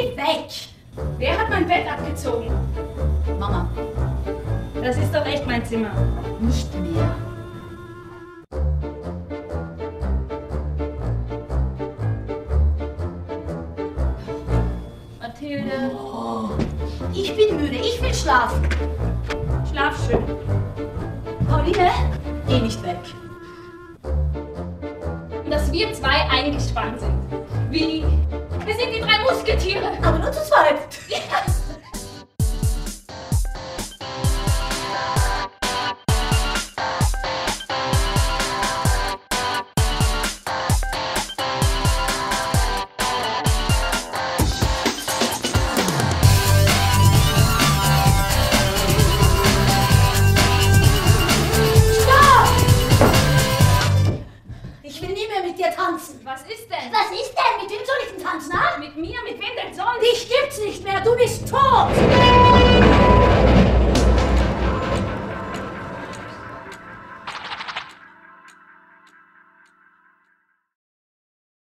Weg! Wer hat mein Bett abgezogen? Mama, Das ist doch echt mein Zimmer. nicht mehr. Mathilde, Oh, ich bin müde, ich will schlafen. schlaf schön. Pauline, geh nicht weg. Dass wir zwei eingespannt sind. Drei Musketiere. Aber nur zu zweit. Stopp! Ich will nie mehr mit dir tanzen. Was ist denn? Was ist denn? ganz nah? Mit mir? Mit wem denn sonst? Dich gibt's nicht mehr, du bist tot!